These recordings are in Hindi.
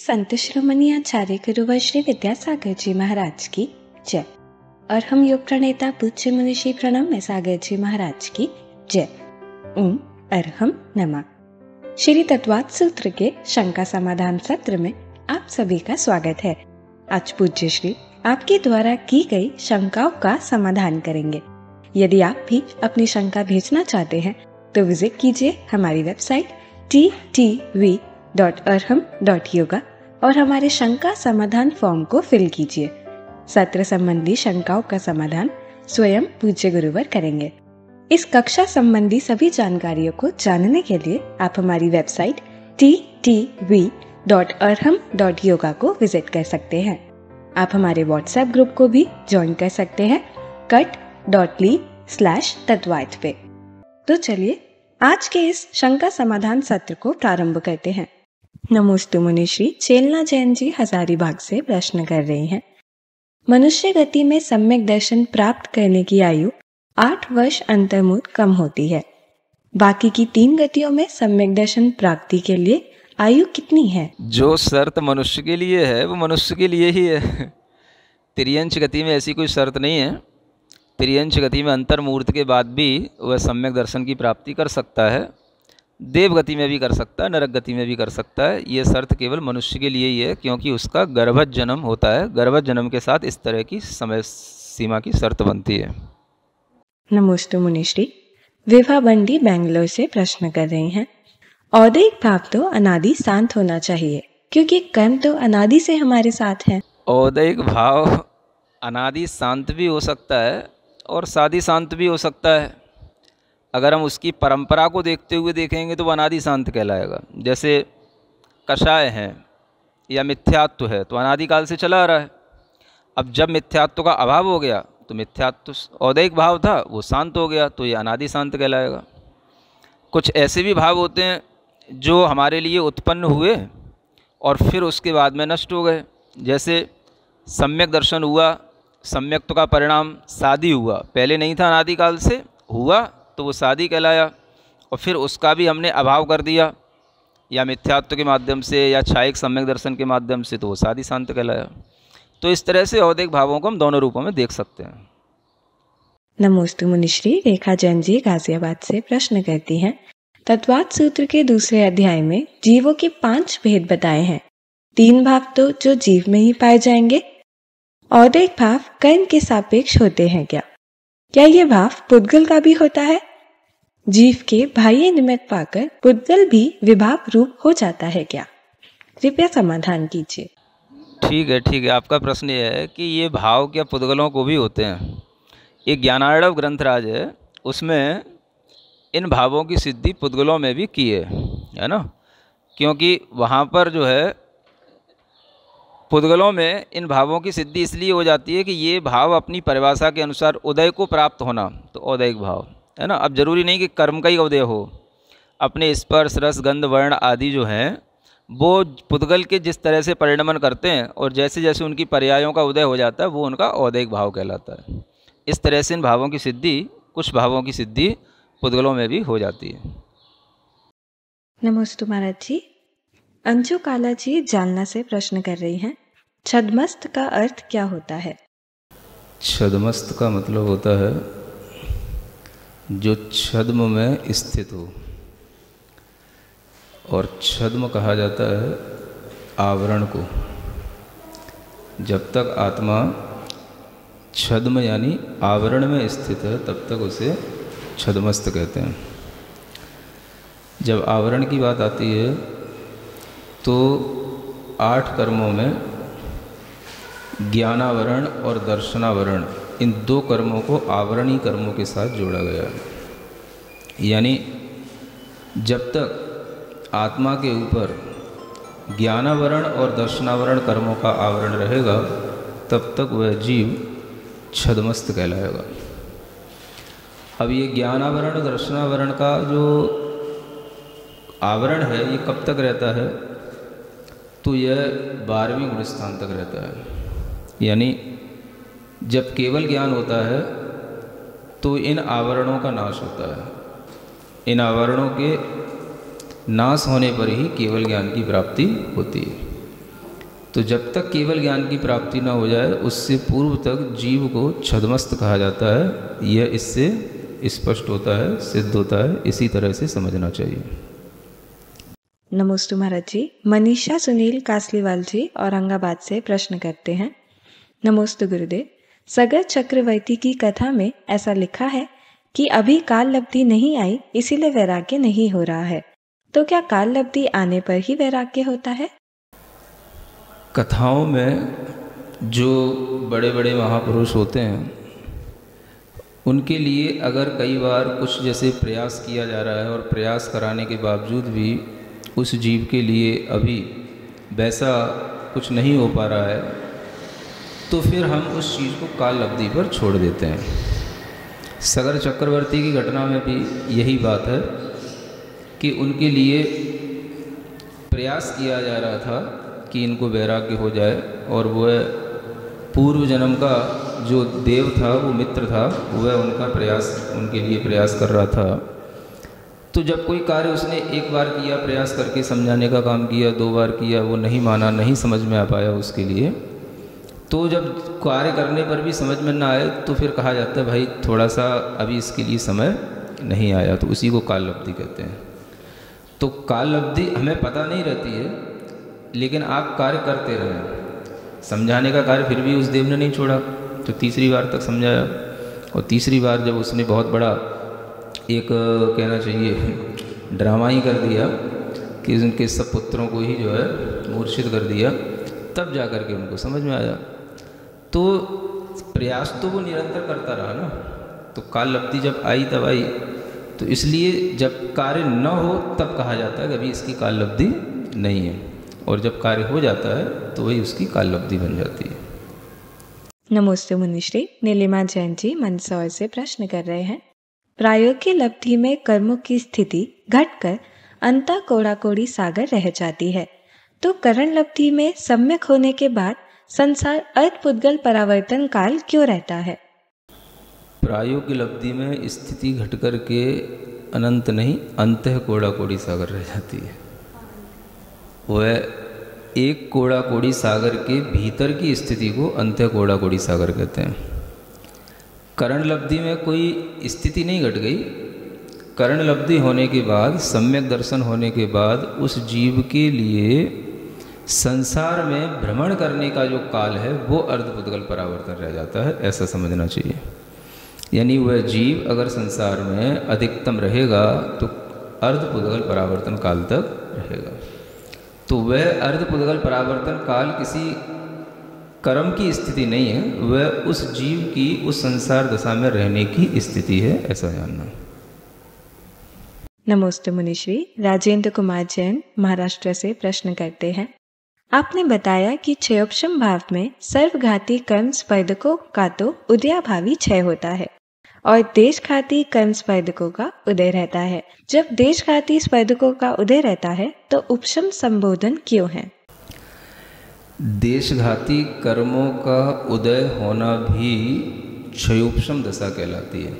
संत श्रोमणी आचार्य गुरुवर श्री विद्यासागर जी महाराज की जय। और हम योग प्रणेता पूज्य मनीषी प्रणव में सागर जी महाराज की जय। ओम अरहम नमा। श्री तत्वात सूत्र के शंका समाधान सत्र में आप सभी का स्वागत है। आज पूज्य श्री आपके द्वारा की गई शंकाओं का समाधान करेंगे। यदि आप भी अपनी शंका भेजना चाहते हैं तो विज़िट कीजिए हमारी website T T V dot Arham dot yoga और हमारे शंका समाधान फॉर्म को फिल कीजिए। सत्र संबंधी शंकाओं का समाधान स्वयं पूज्य गुरुवर करेंगे। इस कक्षा संबंधी सभी जानकारियों को जानने के लिए आप हमारी website T T V dot Arham dot yoga को विज़िट कर सकते हैं। आप हमारे व्हाट्सएप ग्रुप को भी ज्वाइन कर सकते हैं cutt dot ly slash Tattvayat पे। तो चलिए, आज के इस शंका समाधान सत्र को प्रारंभ करते हैं। नमोस्तु मुनिश्री। चेलना जैन जी हजारीबाग से प्रश्न कर रही हैं। मनुष्य गति में सम्यक दर्शन प्राप्त करने की आयु आठ वर्ष अंतर्मुद कम होती है। बाकी की तीन गतियों में सम्यक दर्शन प्राप्ति के लिए आयु कितनी है? जो शर्त मनुष्य के लिए है, वो मनुष्य के लिए ही है। त्रियंश गति में ऐसी कोई शर्त नहीं है। त्रियंश गति में अंतर मुहूर्त के बाद भी वह सम्यक दर्शन की प्राप्ति कर सकता है। देव गति में भी कर सकता है नरक गति में भी कर सकता है। ये शर्त केवल मनुष्य के लिए ही है क्योंकि उसका गर्भज जन्म होता है। गर्भज जन्म के साथ इस तरह की समय सीमा की शर्त बनती है। नमोस्तु मुनिश्री। विभा बंडी बेंगलोर से प्रश्न कर रही हैं। औदिक भाव तो अनादि शांत होना चाहिए क्योंकि कर्म तो अनादि से हमारे साथ है। औदिक भाव अनादि शांत भी हो सकता है और शादी शांत भी हो सकता है। अगर हम उसकी परंपरा को देखते हुए देखेंगे तो वो अनादि शांत कहलाएगा। जैसे कषाय हैं या मिथ्यात्व है तो अनादिकाल से चला आ रहा है। अब जब मिथ्यात्व का अभाव हो गया तो मिथ्यात्व औदैक भाव था, वो शांत हो गया तो ये अनादि शांत कहलाएगा। कुछ ऐसे भी भाव होते हैं जो हमारे लिए उत्पन्न हुए और फिर उसके बाद में नष्ट हो गए। जैसे सम्यक दर्शन हुआ, सम्यक्त्व का परिणाम शादी हुआ। पहले नहीं था अनादिकाल से, हुआ तो वो शादी कहलाया और फिर उसका भी हमने अभाव कर दिया, या मिथ्यात्व के माध्यम से, या छायिक सम्यक दर्शन के माध्यम से तो वो शादी शांत कहलाया। तो इस तरह से औदिक भावों को हम दोनों रूपों में देख सकते हैं। नमोस्तु मुनिश्री, रेखा जैन जी गाजियाबाद से प्रश्न करती हैं। तत्वात सूत्र के दूसरे अध्याय में जीवों के पाँच भेद बताए हैं। तीन भाव तो जो जीव में ही पाए जाएँगे। और एक भाव कर्म के सापेक्ष होते हैं क्या? क्या ये भाव पुद्गल का भी होता है? जीव के बाह्य निमित्त पाकर पुद्गल भी विभाव रूप हो जाता है क्या? कृपया समाधान कीजिए। ठीक है ठीक है। आपका प्रश्न ये है कि ये भाव क्या पुद्गलों को भी होते हैं? एक ज्ञानार्णव ग्रंथराज है, उसमें इन भावों की सिद्धि पुद्गलों में भी की है है ना? क्योंकि वहाँ पर जो है, पुद्गलों में इन भावों की सिद्धि इसलिए हो जाती है कि ये भाव अपनी परिभाषा के अनुसार उदय को प्राप्त होना तो औदयिक भाव। है ना? अब ज़रूरी नहीं कि कर्म का ही उदय हो। अपने स्पर्श रस गंध वर्ण आदि जो हैं वो पुद्गल के जिस तरह से परिणमन करते हैं और जैसे जैसे उनकी पर्यायों का उदय हो जाता है वो उनका औदयिक भाव कहलाता है। इस तरह से इन भावों की सिद्धि कुछ भावों की सिद्धि पुद्गलों में भी हो जाती है। नमस्ते महाराज जी अंजू काला जी जालना से प्रश्न कर रही हैं छदमस्त का अर्थ क्या होता है? छदमस्त का मतलब होता है जो छद्म में स्थित हो। और छद्म कहा जाता है आवरण को। जब तक आत्मा छद्म यानी आवरण में स्थित है, तब तक उसे छदमस्त कहते हैं। जब आवरण की बात आती है तो आठ कर्मों में ज्ञानावरण और दर्शनावरण इन दो कर्मों को आवरणीय कर्मों के साथ जोड़ा गया। है यानी जब तक आत्मा के ऊपर ज्ञानावरण और दर्शनावरण कर्मों का आवरण रहेगा, तब तक वह जीव छदमस्त कहलाएगा। अब ये ज्ञानावरण, दर्शनावरण का जो आवरण है, ये कब तक रहता है? तो यह बारहवीं गुण स्थान तक रहता है। यानी जब केवल ज्ञान होता है तो इन आवरणों का नाश होता है। इन आवरणों के नाश होने पर ही केवल ज्ञान की प्राप्ति होती है। तो जब तक केवल ज्ञान की प्राप्ति ना हो जाए, उससे पूर्व तक जीव को छदमस्त कहा जाता है। यह इससे स्पष्ट होता है, सिद्ध होता है, इसी तरह से समझना चाहिए। नमस्ते महाराज जी। मनीषा सुनील कासलीवाल जी औरंगाबाद से प्रश्न करते हैं। नमस्ते गुरुदेव। सगर चक्रवर्ती की कथा में ऐसा लिखा है कि अभी काल लब्धि नहीं आई, इसीलिए वैराग्य नहीं हो रहा है। तो क्या काल लब्धि आने पर ही वैराग्य होता है? कथाओं में जो बड़े बड़े महापुरुष होते हैं, उनके लिए अगर कई बार कुछ जैसे प्रयास किया जा रहा है और प्रयास कराने के बावजूद भी उस जीव के लिए अभी वैसा कुछ नहीं हो पा रहा है तो फिर हम उस चीज़ को काल अवधि पर छोड़ देते हैं। सगर चक्रवर्ती की घटना में भी यही बात है कि उनके लिए प्रयास किया जा रहा था कि इनको वैराग्य हो जाए और वह पूर्व जन्म का जो देव था, वो मित्र था, वह उनका प्रयास, उनके लिए प्रयास कर रहा था। तो जब कोई कार्य उसने एक बार किया, प्रयास करके समझाने का काम किया, दो बार किया, वो नहीं माना, नहीं समझ में आ पाया उसके लिए तो जब कार्य करने पर भी समझ में ना आए तो फिर कहा जाता है, भाई थोड़ा सा अभी इसके लिए समय नहीं आया। तो उसी को काल लब्धि कहते हैं। तो काल लब्धि हमें पता नहीं रहती है, लेकिन आप कार्य करते रहें। समझाने का कार्य फिर भी उस देव ने नहीं छोड़ा तो तीसरी बार तक समझाया। और तीसरी बार जब उसने बहुत बड़ा एक, कहना चाहिए, ड्रामा ही कर दिया, कि उनके सब पुत्रों को ही जो है मूर्छित कर दिया, तब जा कर के उनको समझ में आया। तो प्रयास तो वो निरंतर करता रहा ना। तो काल लब्धि जब आई, तब आई। तो इसलिए जब कार्य न हो, तब कहा जाता है कि अभी इसकी काल लब्धि नहीं है। और जब कार्य हो जाता है तो वही उसकी काल लब्धि बन जाती है। नमस्ते मुनिश्री, नीलिमा जैन जी मंदसौर से प्रश्न कर रहे हैं। प्रायोगिक लब्धि में कर्मों की स्थिति घटकर अंता कोड़ा कोड़ी सागर रह जाती है। तो करण लब्धि में सम्यक होने के बाद संसार अर्धपुद्गल परावर्तन काल क्यों रहता है? प्रायोगिक लब्धि में स्थिति घटकर के अनंत नहीं, अंत कोड़ा कोड़ी सागर रह जाती है। वह एक कोड़ा कोड़ी सागर के भीतर की स्थिति को अंत्य कोड़ा कोड़ी सागर कहते हैं। करण लब्धि में कोई स्थिति नहीं घट गई। करण लब्धि होने के बाद, सम्यक दर्शन होने के बाद उस जीव के लिए संसार में भ्रमण करने का जो काल है, वो अर्धपुद्गल परावर्तन रह जाता है, ऐसा समझना चाहिए। यानी वह जीव अगर संसार में अधिकतम रहेगा तो अर्धपुद्गल परावर्तन काल तक रहेगा। तो वह अर्धपुद्गल परावर्तन काल किसी कर्म की स्थिति नहीं है, वह उस जीव की, उस संसार दशा में रहने की स्थिति है, ऐसा जानना। नमस्ते मुनिश्री, राजेंद्र कुमार जैन महाराष्ट्र से प्रश्न करते हैं। आपने बताया कि क्षयोपम भाव में सर्वघाती कर्म स्पर्धकों का तो उदयाभावी क्षय होता है और देशघाती कर्म स्पर्धकों का उदय रहता है। जब देशघाती स्पर्धकों का उदय रहता है तो उपशम संबोधन क्यों है? देशघाती कर्मों का उदय होना भी क्षयोपम दशा कहलाती है।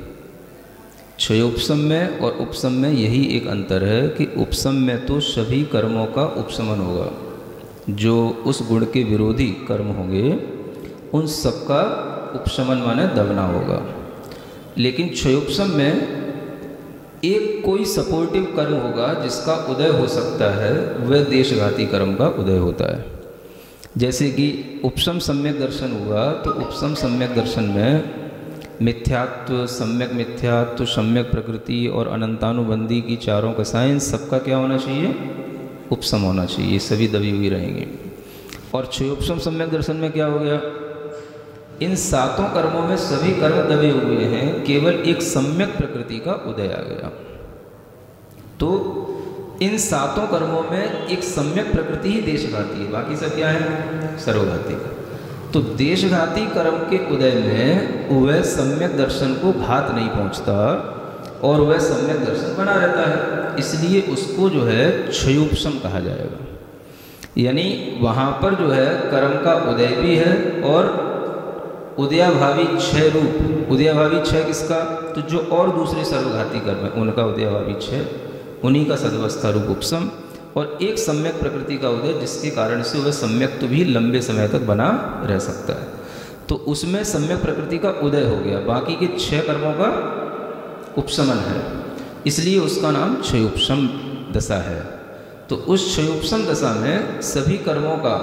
क्षयोपम में और उपसम में यही एक अंतर है कि उपसम में तो सभी कर्मों का उपशमन होगा। जो उस गुण के विरोधी कर्म होंगे, उन सबका उपशमन माने दबना होगा। लेकिन क्षयोपम में एक कोई सपोर्टिव कर्म होगा जिसका उदय हो सकता है, वह देशघाती कर्म का उदय होता है। जैसे कि उपशम सम्यक दर्शन हुआ तो उपशम सम्यक दर्शन में मिथ्यात्व, सम्यक मिथ्यात्व, सम्यक प्रकृति और अनंतानुबंधी की चारों का साइंस सबका क्या होना चाहिए? उपसम होना चाहिए, ये सभी दबी हुई रहेंगी। और क्षयोपम सम्यक दर्शन में क्या हो गया? इन सातों कर्मों में सभी कर्म दबे हुए हैं, केवल एक सम्यक प्रकृति का उदय आ गया। तो इन सातों कर्मों में एक सम्यक प्रकृति ही देशघाती है, बाकी सब क्या है? सर्वघाती तो देशघाती कर्म के उदय में वह सम्यक दर्शन को घात नहीं पहुँचता और वह सम्यक दर्शन बना रहता है। इसलिए उसको जो है क्षयोपम कहा जाएगा। यानी वहाँ पर जो है कर्म का उदय भी है और उदयाभावी क्षय रूप, उदयाभावी क्षय किसका? तो जो और दूसरे सर्वघाती कर्म है, उनका उदयाभावी क्षय, उन्हीं का सदवस्था रूप उपसम और एक सम्यक प्रकृति का उदय जिसके कारण से वह सम्यक तो भी लंबे समय तक बना रह सकता है। तो उसमें सम्यक प्रकृति का उदय हो गया, बाकी के छह कर्मों का उपशमन है। इसलिए उसका नाम क्षयोपम दशा है। तो उस क्षयोपम दशा में सभी कर्मों का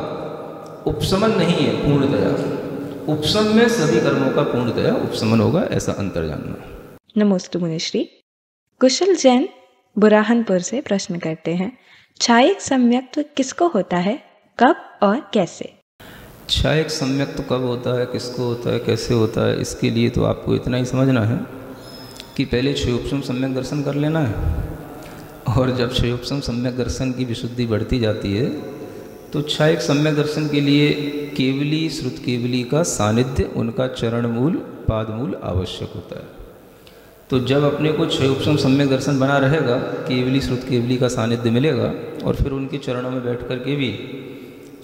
उपशमन नहीं है पूर्णतया। उपशम में सभी कर्मों का पूर्णतया उपशमन होगा ऐसा अंतर जानना नमोस्तु मुनिश्री। कुशल जैन बुराहनपुर से प्रश्न करते हैं छायक सम्यक्त्व किसको होता है कब और कैसे? छायक सम्यक्त्व कब होता है किसको होता है कैसे होता है इसके लिए तो आपको इतना ही समझना है। कि पहले क्षयोपम सम्यक दर्शन कर लेना है। और जब क्षयोपम सम्यक दर्शन की विशुद्धि बढ़ती जाती है तो क्षायक सम्यक दर्शन के लिए केवली, श्रुत केवली का सानिध्य, उनका चरण मूल पाद मूल आवश्यक होता है। तो जब अपने को उपसम सम्यक दर्शन बना रहेगा, केवली, श्रुत केवली का सानिध्य मिलेगा, और फिर उनके चरणों में बैठ कर के भी,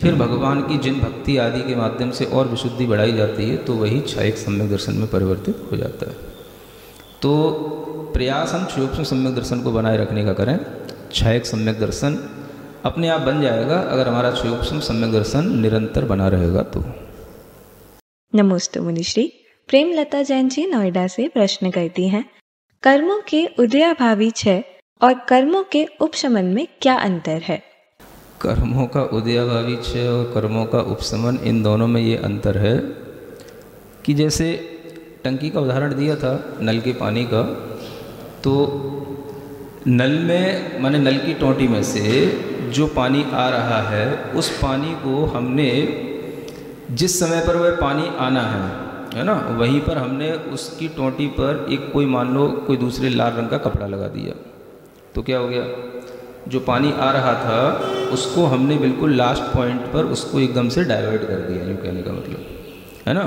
फिर भगवान की जिन भक्ति आदि के माध्यम से और विशुद्धि बढ़ाई जाती है तो वही छायक सम्यक दर्शन में परिवर्तित हो जाता है। तो प्रयास हम क्षयोपम सम्यक दर्शन को बनाए रखने का करें। छायक सम्यक दर्शन अपने आप बन जाएगा अगर हमारा क्षयोपम सम्यक दर्शन निरंतर बना रहेगा तो। नमोस्तु मुनिश्री। प्रेमलता जैन जी नोएडा से प्रश्न करती हैं कर्मों के उदयाभावी छह और कर्मों के उपशमन में क्या अंतर है? कर्मों का उदयाभावी छह और कर्मों का उपशमन इन दोनों में ये अंतर है कि जैसे टंकी का उदाहरण दिया था, नल के पानी का तो नल में, माने नल की टोंटी में से जो पानी आ रहा है, उस पानी को हमने जिस समय पर वह पानी आना है है ना, वहीं पर हमने उसकी टोंटी पर एक कोई मान लो कोई दूसरे लाल रंग का कपड़ा लगा दिया। तो क्या हो गया? जो पानी आ रहा था, उसको हमने बिल्कुल लास्ट पॉइंट पर उसको एकदम से डाइवर्ट कर दिया, यूँ कहने का मतलब है ना?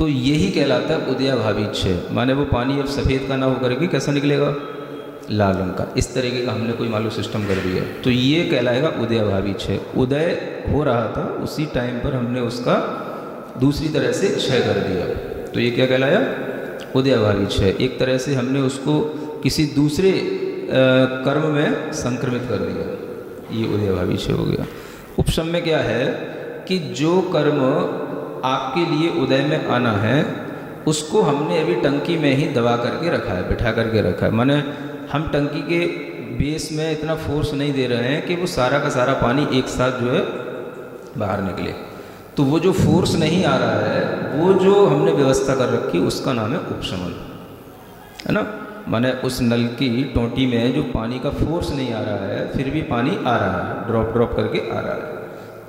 तो यही कहलाता है उदयाभावी छः माने वो पानी अब सफ़ेद का ना होकर के कैसा निकलेगा? लाल रंग का। इस तरीके का हमने कोई मालूम सिस्टम कर दिया तो ये कहलाएगा उदयाभावी छः उदय हो रहा था, उसी टाइम पर हमने उसका दूसरी तरह से क्षय कर दिया। तो ये क्या कहलाया? उदयाभावी छः एक तरह से हमने उसको किसी दूसरे कर्म में संक्रमित कर दिया। ये उदयभावी छः हो गया। उपशम में क्या है कि जो कर्म आपके लिए उदय में आना है, उसको हमने अभी टंकी में ही दबा करके रखा है, बिठा करके रखा है। माने हम टंकी के बेस में इतना फोर्स नहीं दे रहे हैं कि वो सारा का सारा पानी एक साथ जो है बाहर निकले। तो वो जो फोर्स नहीं आ रहा है, वो जो हमने व्यवस्था कर रखी, उसका नाम है उपशमन। है ना? माने उस नल की टोंटी में जो पानी का फोर्स नहीं आ रहा है, फिर भी पानी आ रहा है ड्रॉप ड्रॉप करके आ रहा है।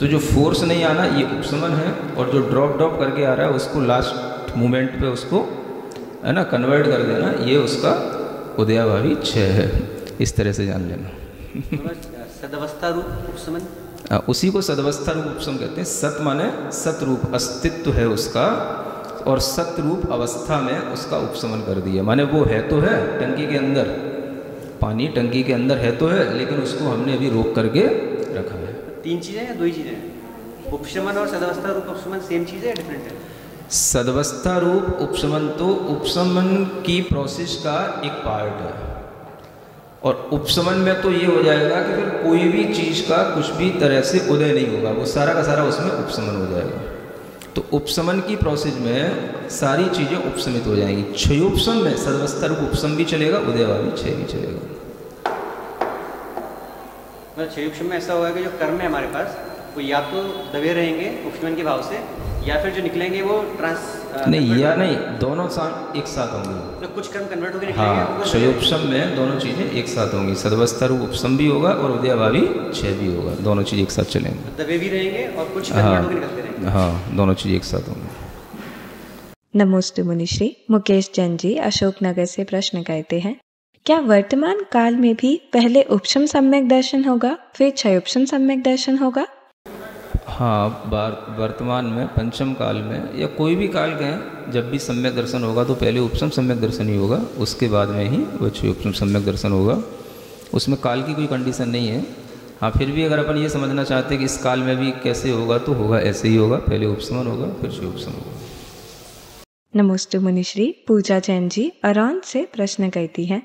तो जो फोर्स नहीं आना ये उपशमन है और जो ड्रॉप ड्रॉप करके आ रहा है उसको लास्ट मोमेंट पे उसको है ना कन्वर्ट कर देना ये उसका उदयाभावी छः है। इस तरह से जान लेना। सदवस्था रूप उपशमन? उसी को सदवस्था रूप उपशम कहते हैं। सत माने सत रूप अस्तित्व है उसका और सत रूप अवस्था में उसका उपशमन कर दिया। माने वो है तो है टंकी के अंदर। पानी टंकी के अंदर है तो है लेकिन उसको हमने अभी रोक करके तीन चीज़ें या दो ही चीज़ें उपशमन और सदवस्था रूप उपशमन सेम चीज़ है डिफरेंट है? सदवस्था रूप उपशमन तो उपशमन की प्रोसेस का एक पार्ट है। और उपशमन में तो ये हो जाएगा कि फिर कोई भी चीज़ का कुछ भी तरह से उदय नहीं होगा, वो सारा का सारा उसमें उपशमन हो जाएगा। तो उपशमन की प्रोसेस में सारी चीज़ें उपशमित हो जाएँगी। क्षयोपशम में सदवस्था रूप उपशम भी चलेगा उदयवादी क्षय भी चलेगा। मतलब क्षयोपशम में ऐसा होगा कि जो कर्म है हमारे पास वो या तो दबे रहेंगे उपशमन के भाव से या फिर जो निकलेंगे वो ट्रांस नहीं या नहीं दोनों साथ एक साथ होंगे। तो कुछ कर्म कन्वर्ट होकर हाँ क्षयोपशम में दोनों चीज़ें एक साथ होंगी। सदवस्था रूप उपशम भी होगा और उदयाभावी क्षय भी होगा। दोनों चीज़ एक साथ चलेंगे। दबे भी रहेंगे और कुछ हाँ हाँ दोनों चीज़ एक साथ होंगी। नमोस्तु मुनिश्री मुकेश जैन जी अशोकनगर से प्रश्न करते हैं। क्या वर्तमान काल में भी पहले उपशम सम्यक दर्शन होगा फिर क्षयोपशम सम्यक दर्शन होगा? हाँ बार वर्तमान में पंचम काल में या कोई भी काल कहें जब भी सम्यक दर्शन होगा तो पहले उपशम सम्यक दर्शन ही होगा उसके बाद में ही वो उपशम सम्यक दर्शन होगा। उसमें काल की कोई कंडीशन नहीं है। हाँ फिर भी अगर अपन ये समझना चाहते हैं कि इस काल में भी कैसे होगा तो होगा ऐसे ही होगा पहले उपशमन होगा फिर उपशम होगा। नमोस्तु मुनिश्री पूजा जैन जी अरौन से प्रश्न करती हैं।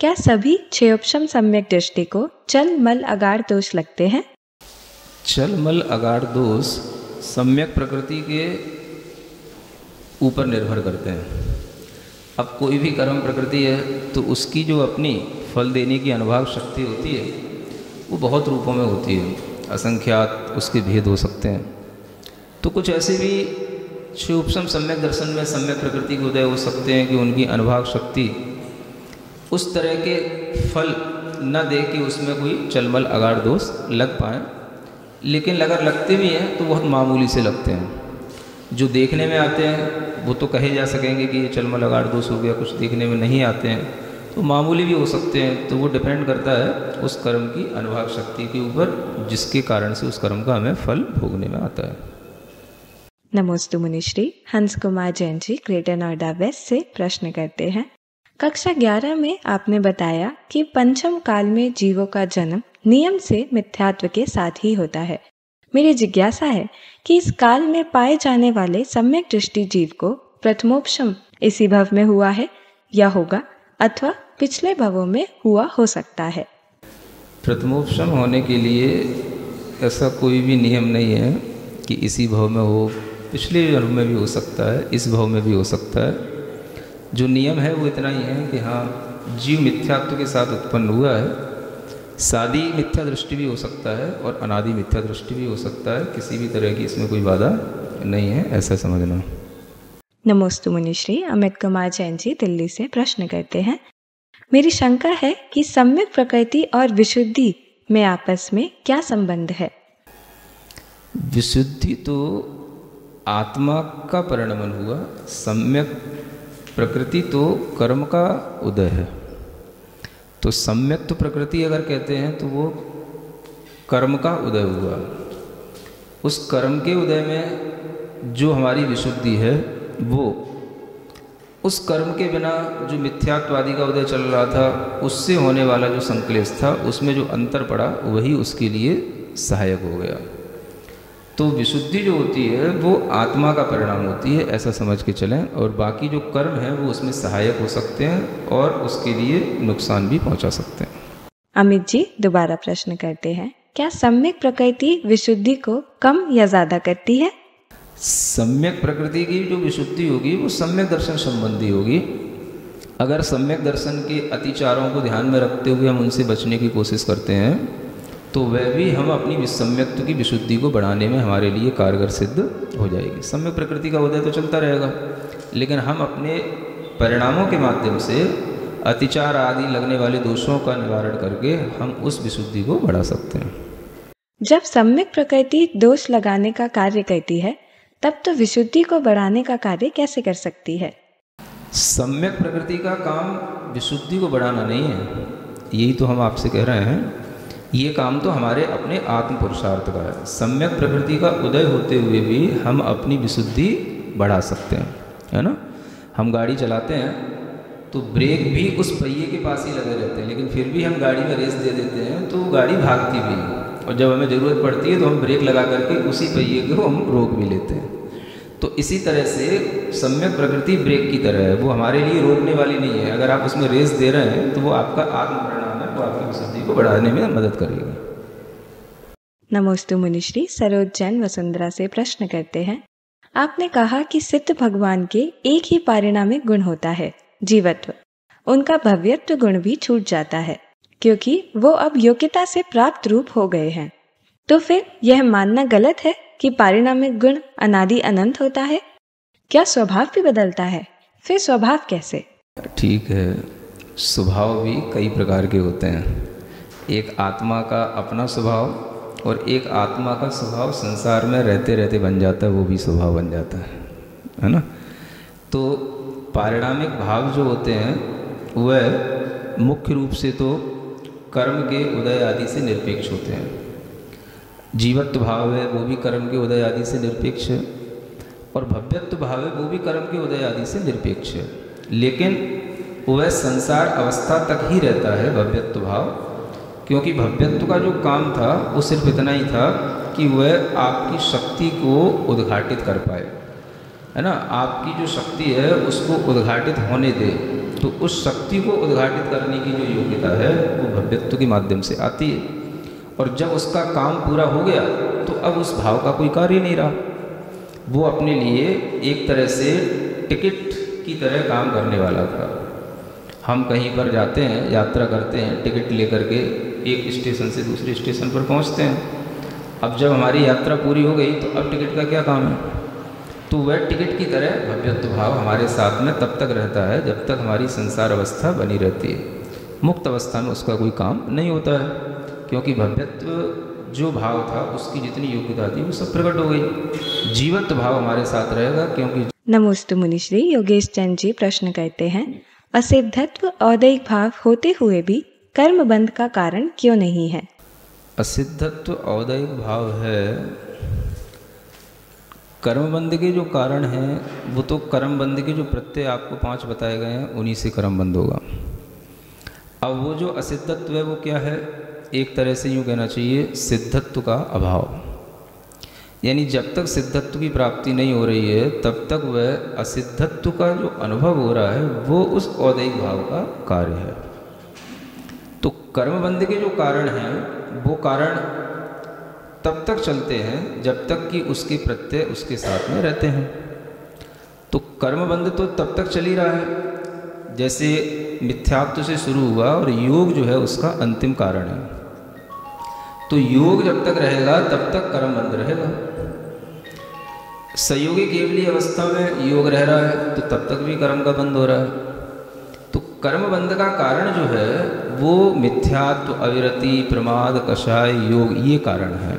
क्या सभी क्षयोपम सम्यक दृष्टि को चल मल अगार दोष लगते हैं? चल मल अगार दोष सम्यक प्रकृति के ऊपर निर्भर करते हैं। अब कोई भी कर्म प्रकृति है तो उसकी जो अपनी फल देने की अनुभाग शक्ति होती है, वो बहुत रूपों में होती है। असंख्यात उसके भेद हो सकते हैं। तो कुछ ऐसे भी शिवपम सम्यक दर्शन में सम्यक प्रकृति के उदय हो सकते हैं कि उनकी अनुभाग शक्ति उस तरह के फल न दे कि उसमें कोई चलमल अगाड़ दोष लग पाए। लेकिन अगर लगते भी हैं तो बहुत मामूली से लगते हैं। जो देखने में आते हैं, वो तो कहे जा सकेंगे कि ये चलमल अगाड़ दोष हो गया, कुछ देखने में नहीं आते हैं। तो मामूली भी हो सकते हैं तो वो डिपेंड करता है उस कर्म की अनुभाग शक्ति के ऊपर, जिसके कारण से उस कर्म का हमें फल भोगने में आता है। नमोस्तु मुनिश्री, हंस कुमार जैन जी ग्रेटर नोएडा वेस्ट से प्रश्न करते हैं। कक्षा 11 में आपने बताया कि पंचम काल में जीवों का जन्म नियम से मिथ्यात्व के साथ ही होता है। मेरी जिज्ञासा है कि इस काल में पाए जाने वाले सम्यक दृष्टि जीव को प्रथमोपम इसी भव में हुआ है या होगा, अथवा पिछले भवों में हुआ हो सकता है। प्रथमोपम होने के लिए ऐसा कोई भी नियम नहीं है कि इसी भव में हो, पिछले जन्म में भी हो सकता है, इस भव में भी हो सकता है। जो नियम है वो इतना ही है कि हाँ जीव मिथ्यात्व के साथ उत्पन्न हुआ है। सादी मिथ्या दृष्टि भी हो सकता है और अनादि मिथ्या दृष्टि भी हो सकता है। किसी भी तरह की इसमें कोई बाधा नहीं है ऐसा समझना। नमोस्तु मुनिश्री अमित कुमार जैन जी दिल्ली से प्रश्न करते हैं। मेरी शंका है कि सम्यक प्रकृति और विशुद्धि में आपस में क्या संबंध है? विशुद्धि तो आत्मा का परिणमन हुआ सम्यक प्रकृति तो कर्म का उदय है। तो सम्यक तो प्रकृति अगर कहते हैं तो वो कर्म का उदय हुआ। उस कर्म के उदय में जो हमारी विशुद्धि है, वो उस कर्म के बिना जो मिथ्यात्वादि का उदय चल रहा था, उससे होने वाला जो संकलेश था, उसमें जो अंतर पड़ा, वही उसके लिए सहायक हो गया। तो विशुद्धि जो होती है वो आत्मा का परिणाम होती है ऐसा समझ के चलें। और बाकी जो कर्म है वो उसमें सहायक हो सकते हैं और उसके लिए नुकसान भी पहुँचा सकते हैं। अमित जी दोबारा प्रश्न करते हैं। क्या सम्यक प्रकृति विशुद्धि को कम या ज़्यादा करती है? सम्यक प्रकृति की जो विशुद्धि होगी वो सम्यक दर्शन संबंधी होगी। अगर सम्यक दर्शन के अतिचारों को ध्यान में रखते हुए हम उनसे बचने की कोशिश करते हैं तो वह भी हम अपनी विसम्यत्व की विशुद्धि को बढ़ाने में हमारे लिए कारगर सिद्ध हो जाएगी। सम्यक प्रकृति का उदय तो चलता रहेगा। लेकिन हम अपने परिणामों के माध्यम से अतिचार आदि लगने वाले दोषों का निवारण करके हम उस विशुद्धि को बढ़ा सकते हैं। जब सम्यक प्रकृति दोष लगाने का कार्य करती है तब तो विशुद्धि को बढ़ाने का कार्य कैसे कर सकती है? सम्यक प्रकृति का काम विशुद्धि को बढ़ाना नहीं है। यही तो हम आपसे कह रहे हैं ये काम तो हमारे अपने आत्म पुरुषार्थ का है। सम्यक प्रकृति का उदय होते हुए भी हम अपनी विशुद्धि बढ़ा सकते हैं, है ना? हम गाड़ी चलाते हैं तो ब्रेक भी उस पहिए के पास ही लगे रहते हैं, लेकिन फिर भी हम गाड़ी में रेस दे देते हैं तो गाड़ी भागती भी है। और जब हमें ज़रूरत पड़ती है तो हम ब्रेक लगा करके उसी पहिए को हम रोक भी लेते हैं। तो इसी तरह से सम्यक प्रकृति ब्रेक की तरह है। वो हमारे लिए रोकने वाली नहीं है। अगर आप उसमें रेस दे रहे हैं तो वो आपका आत्म वो आपकी विशुद्धि को बढ़ाने में मदद करेगी। नमोस्तु मुनिश्री सरोज जैन वसुंधरा से प्रश्न करते हैं। आपने कहा कि सिद्ध भगवान के एक ही पारिणामिक गुण होता है जीवत्व। उनका भव्यत्व गुण भी छूट जाता है क्योंकि वो अब योग्यता से प्राप्त रूप हो गए हैं। तो फिर यह मानना गलत है कि पारिणामिक गुण अनादि अनंत होता है? क्या स्वभाव भी बदलता है? फिर स्वभाव कैसे? ठीक है। स्वभाव भी कई प्रकार के होते हैं। एक आत्मा का अपना स्वभाव और एक आत्मा का स्वभाव संसार में रहते रहते बन जाता है, वो भी स्वभाव बन जाता है। है ना? तो पारिणामिक भाव जो होते हैं, वह मुख्य रूप से तो कर्म के उदय आदि से निरपेक्ष होते हैं। जीवत्व भाव है, वो भी कर्म के उदय आदि से निरपेक्ष है। और भव्यत्व भाव है, वो भी कर्म के उदय आदि से निरपेक्ष है। लेकिन वह संसार अवस्था तक ही रहता है भव्यत्व भाव, क्योंकि भव्यत्व का जो काम था, वो सिर्फ़ इतना ही था कि वह आपकी शक्ति को उद्घाटित कर पाए। है ना? आपकी जो शक्ति है, उसको उद्घाटित होने दे। तो उस शक्ति को उद्घाटित करने की जो योग्यता है, वो भव्यत्व के माध्यम से आती है। और जब उसका काम पूरा हो गया तो अब उस भाव का कोई कार्य नहीं रहा। वो अपने लिए एक तरह से टिकट की तरह काम करने वाला था। हम कहीं पर जाते हैं, यात्रा करते हैं, टिकट लेकर के एक स्टेशन से दूसरे स्टेशन पर पहुँचते हैं। अब जब हमारी यात्रा पूरी हो गई तो अब टिकट का क्या काम है? तो वह टिकट की तरह भव्यत्व भाव हमारे साथ में तब तक रहता है जब तक हमारी संसार अवस्था बनी रहती है। मुक्त अवस्था में उसका कोई काम नहीं होता है, क्योंकि भव्यत्व जो भाव था, उसकी जितनी योग्यता थी, वो सब प्रकट हो गई। जीवत्व भाव हमारे साथ रहेगा, क्योंकि नमोस्तु मुनिश्री, योगेश चंद जी, प्रश्न कहते हैं। असिद्धत्व औदयिक भाव होते हुए भी कर्म बंध का कारण क्यों नहीं है? असिद्धत्व औदयिक भाव है। कर्मबंध के जो कारण हैं, वो तो कर्मबंध के जो प्रत्यय आपको पाँच बताए गए हैं, उन्हीं से कर्मबंध होगा। अब वो जो असिद्धत्व है, वो क्या है? एक तरह से यूँ कहना चाहिए, सिद्धत्व का अभाव। यानी जब तक सिद्धत्व की प्राप्ति नहीं हो रही है, तब तक वह असिद्धत्व का जो अनुभव हो रहा है, वो उस औदयिक भाव का कार्य है। तो कर्मबंध के जो कारण हैं, वो कारण तब तक चलते हैं, जब तक कि उसके प्रत्यय उसके साथ में रहते हैं। तो कर्मबंध तो तब तक चल ही रहा है, जैसे मिथ्यात्व से शुरू हुआ और योग जो है उसका अंतिम कारण है। तो योग जब तक रहेगा, तब तक कर्म बंद रहेगा। सहयोगी केवली अवस्था में योग रह रहा है तो तब तक भी कर्म का बंद हो रहा है। तो कर्म बंद का कारण जो है, वो मिथ्यात्व, अविरति, प्रमाद, कषाय, योग, ये कारण है।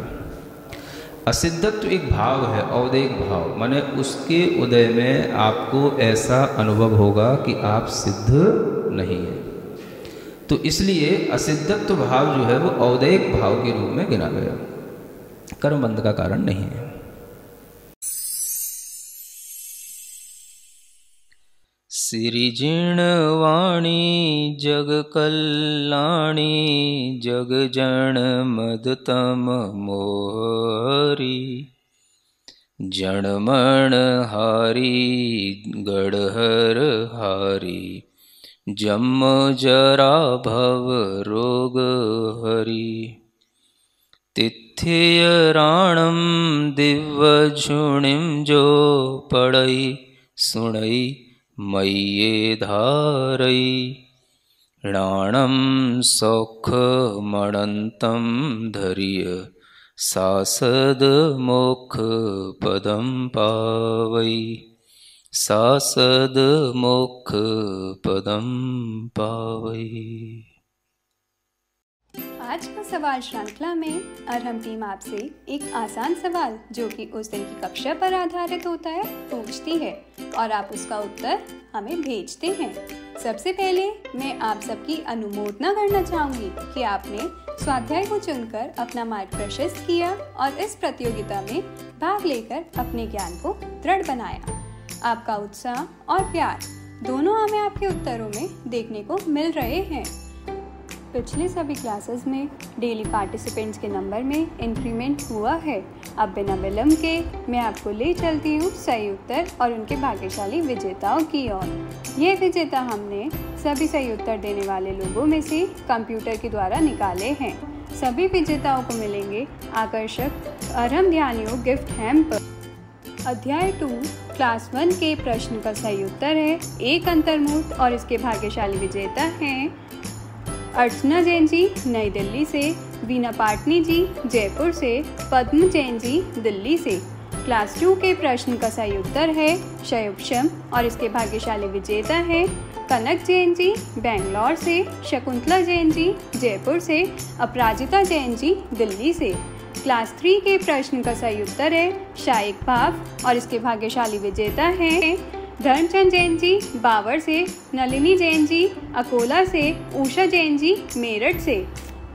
असिद्धत्व एक भाव है औदयिक भाव। माने उसके उदय में आपको ऐसा अनुभव होगा कि आप सिद्ध नहीं है। तो इसलिए असिद्धत्व भाव जो है वो औदयिक भाव के रूप में गिना गया। कर्मबंध का कारण नहीं है। वाणी, जग कल्याणी, जग जन मदतम मोहरी जणमण हारी, गढ़हर हारी। जम जरा भव रोग हरि। तिथियराणं दिव्यझुणिं जो पड़ई सुणई मय्ये धारई णाणं सौखमणन्तं धर्य सासद मोक्ष सासद मोक्ष पदम पावई आज का सवाल श्रृंखला में अरहम टीम आपसे एक आसान सवाल, जो कि उस दिन की कक्षा पर आधारित होता है, पूछती है। और आप उसका उत्तर हमें भेजते हैं। सबसे पहले मैं आप सबकी अनुमोदना करना चाहूँगी कि आपने स्वाध्याय को चुनकर अपना मार्ग प्रशस्त किया और इस प्रतियोगिता में भाग लेकर अपने ज्ञान को दृढ़ बनाया। आपका उत्साह और प्यार, दोनों हमें आपके उत्तरों में देखने को मिल रहे हैं। पिछले सभी क्लासेस में डेली पार्टिसिपेंट्स के नंबर में इंक्रीमेंट हुआ है। अब बिना विलम्ब के मैं आपको ले चलती हूँ सही उत्तर और उनके भाग्यशाली विजेताओं की ओर। ये विजेता हमने सभी सही उत्तर देने वाले लोगों में से कंप्यूटर के द्वारा निकाले हैं। सभी विजेताओं को मिलेंगे आकर्षक अरहम ध्यान गिफ्ट हैम्पर अध्याय टू क्लास वन के प्रश्न का सही उत्तर है। एक अंतर्मुहूर्त और इसके भाग्यशाली विजेता हैं। अर्चना जैन जी, नई दिल्ली से। वीना पाटनी जी, जयपुर से। पद्म जैन जी, दिल्ली से। क्लास टू के प्रश्न का सही उत्तर है। शयुक्षम और इसके भाग्यशाली विजेता है। कनक जैन जी, बेंगलोर से। शकुंतला जैन जी, जयपुर से। अपराजिता जैन जी, दिल्ली से। क्लास थ्री के प्रश्न का सही उत्तर है शायक भाव और इसके भाग्यशाली विजेता हैं धर्मचंद जैन जी, बावर से, नलिनी जैन जी, अकोला से, उषा जैन जी, मेरठ से।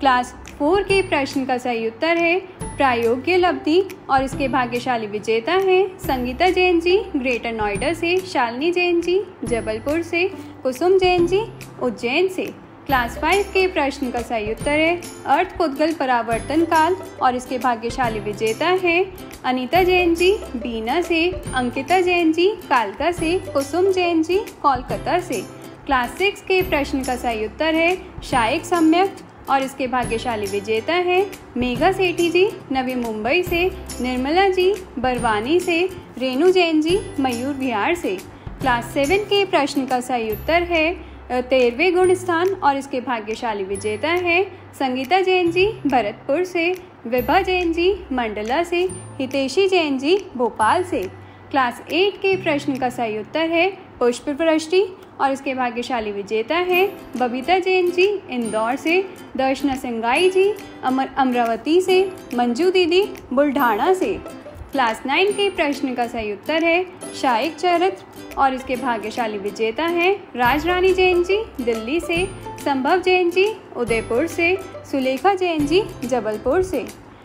क्लास फोर के प्रश्न का सही उत्तर है प्रायोग्य लब्धि और इसके भाग्यशाली विजेता हैं संगीता जैन जी, ग्रेटर नोएडा से, शालिनी जैन जी, जबलपुर से, कुसुम जैन जी, उज्जैन से। क्लास फाइव के प्रश्न का सही उत्तर है। अर्थ पुद्गल परावर्तन काल और इसके भाग्यशाली विजेता है अनीता जैन जी, बीना से, अंकिता जैन जी, कालका से, कुसुम जैन जी, कोलकाता से। क्लास सिक्स के प्रश्न का सही उत्तर है शायक सम्यक और इसके भाग्यशाली विजेता है मेघा सेठी जी, नवी मुंबई से, निर्मला जी, बरवानी से, रेणु जैन जी, मयूर बिहार से। क्लास सेवन के प्रश्न का सही उत्तर है तेरहवें गुण स्थान और इसके भाग्यशाली विजेता है संगीता जैन जी भरतपुर से, विभा जैन जी मंडला से, हितेशी जैन जी भोपाल से। क्लास एट के प्रश्न का सही उत्तर है पुष्प वृष्टि और इसके भाग्यशाली विजेता है बबीता जैन जी इंदौर से, दर्शना सिंगाई जी अमर अमरावती से, मंजू दीदी बुल्ढाणा से। क्लास नाइन के प्रश्न का सही उत्तर है शाइक चरित्र, और इसके भाग्यशाली विजेता हैं राजरानी जैन जी, दिल्ली से, संभव जैन जी, उदयपुर से, सुलेखा जैन जी, जबलपुर से।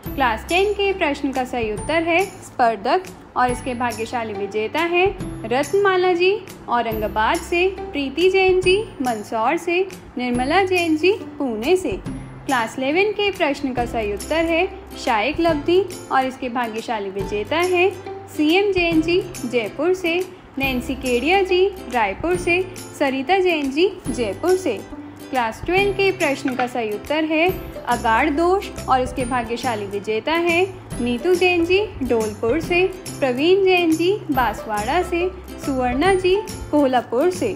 क्लास टेन के प्रश्न का सही उत्तर है स्पर्धक, और इसके भाग्यशाली विजेता हैं रत्नमाला जी, औरंगाबाद से, प्रीति जैन जी, मंदसौर से, निर्मला जैन जी, पुणे से। क्लास इलेवन के प्रश्न का सही उत्तर है शायक लब्धि और इसके भाग्यशाली विजेता है सी एम जैन जी जयपुर से, नैन्सी केडिया जी रायपुर से, सरिता जैन जी जयपुर से। क्लास ट्वेल्व के प्रश्न का सही उत्तर है अगाढ़ दोष और इसके भाग्यशाली विजेता है नीतू जैन जी डोलपुर से, प्रवीण जैन जी बांसवाड़ा से, सुवर्णा जी कोल्हापुर से।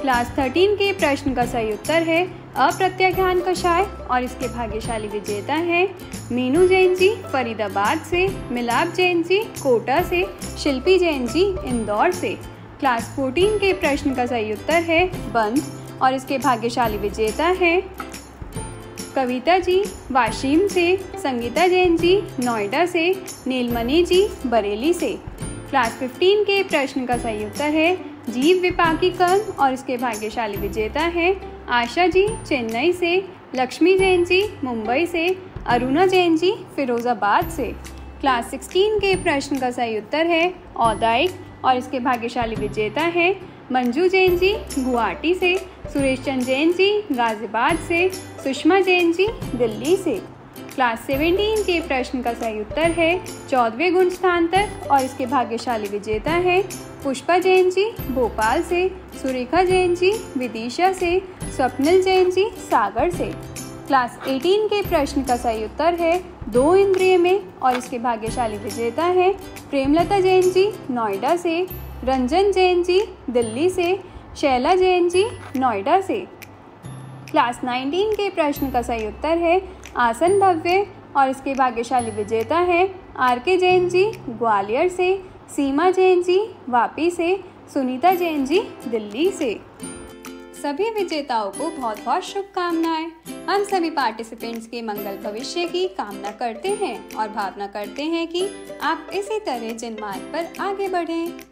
क्लास थर्टीन के प्रश्न का सही उत्तर है अप्रत्याख्यान कषाय और इसके भाग्यशाली विजेता हैं मीनू जैन जी फरीदाबाद से, मिलाप जैन जी कोटा से, शिल्पी जैन जी इंदौर से। क्लास फोर्टीन के प्रश्न का सही उत्तर है बंद और इसके भाग्यशाली विजेता हैं कविता जी वाशिम से, संगीता जैन जी नोएडा से, नीलमणि जी बरेली से। क्लास फिफ्टीन के प्रश्न का सही उत्तर है जीव विपाकीकरण और इसके भाग्यशाली विजेता हैं आशा जी चेन्नई से, लक्ष्मी जैन जी मुंबई से, अरुणा जैन जी फिरोज़ाबाद से। क्लास 16 के प्रश्न का सही उत्तर है औदाइक और इसके भाग्यशाली विजेता हैं मंजू जैन जी गुवाहाटी से, सुरेश चंद जैन जी गाजियाबाद से, सुषमा जैन जी दिल्ली से। क्लास सेवेंटीन के प्रश्न का सही उत्तर है चौदहवें गुण स्थान तक और इसके भाग्यशाली विजेता है पुष्पा जैन जी भोपाल से, सुरेखा जैन जी विदिशा से स्वप्निल जैन जी सागर से। क्लास 18 के प्रश्न का सही उत्तर है, दो इंद्रिय में, और इसके भाग्यशाली विजेता है प्रेमलता जैन जी नोएडा से, रंजन जैन जी दिल्ली से, शैला जैन जी नोएडा से। क्लास 19 के प्रश्न का सही उत्तर है, आसन भव्य, और इसके भाग्यशाली विजेता है आर के जैन जी ग्वालियर से, सीमा जैन जी वापी से, सुनीता जैन जी दिल्ली से। सभी विजेताओं को बहुत बहुत शुभकामनाएँ। हम सभी पार्टिसिपेंट्स के मंगल भविष्य की कामना करते हैं और भावना करते हैं कि आप इसी तरह जिन मार्ग पर आगे बढ़ें।